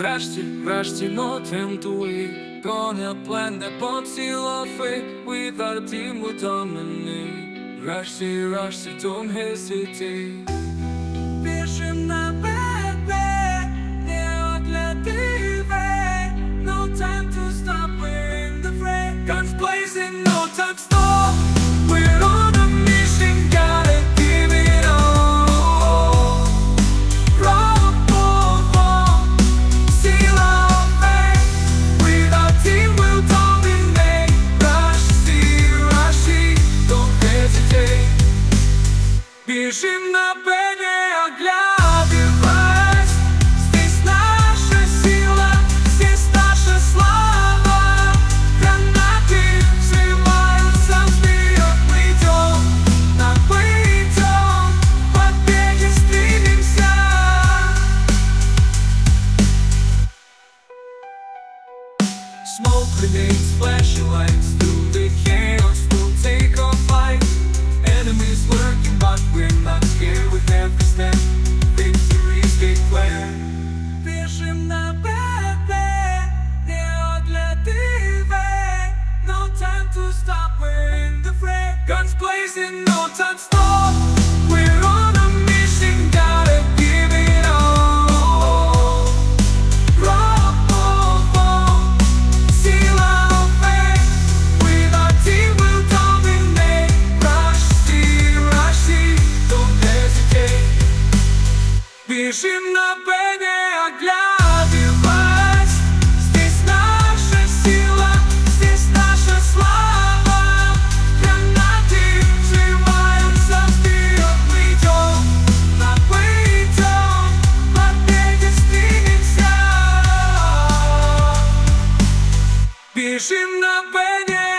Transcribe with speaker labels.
Speaker 1: Зрешті, врешті нотим туї, коня плене поцілофи, видатиму то мені. Врешті, врешті, тум гесіті. Біжим на бебе, не оглядиве. No time to stop, we're in the fray. Guns blazing, no time to stop. Бежим на пене, оглядываясь Здесь наша сила, здесь наша слава. Гранаты взрываются вперед Мы идем, на идем К победе стремимся. Smoke grenades, flashing lights through can't stop. We're on a mission, gotta give it all. Seal our fate. With our team we'll dominate. Rush, C, rush, C, don't hesitate. Бежим на БН, огляд Спішим на пеня.